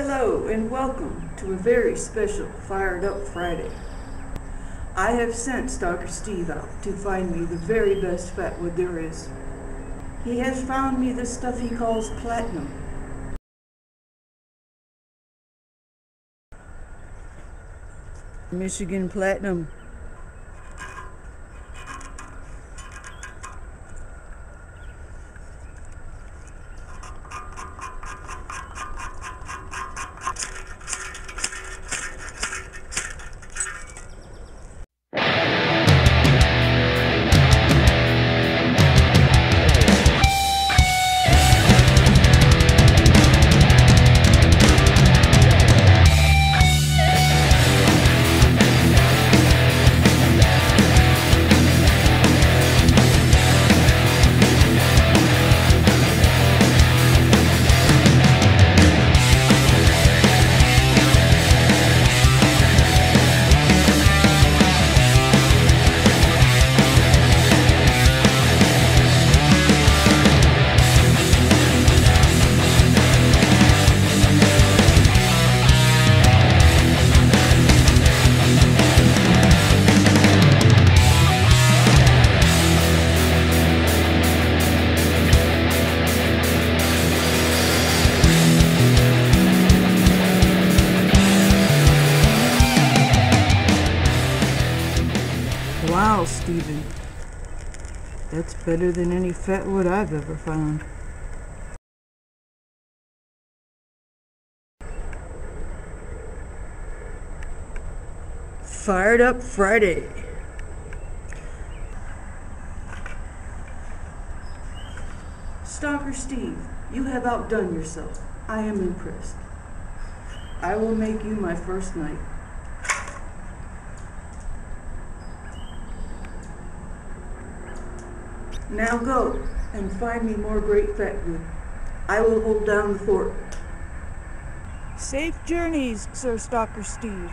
Hello and welcome to a very special Fire it up Friday. I have sent Stalker Steve out to find me the very best fatwood there is. He has found me the stuff he calls platinum. Michigan Platinum. Wow, Stephen. That's better than any fatwood I've ever found. Fire it up Friday. Stalker Steve, you have outdone yourself. I am impressed. I will make you my first knight. Now go and find me more great fatwood. I will hold down the fort. Safe journeys, Sir Stalker Steve.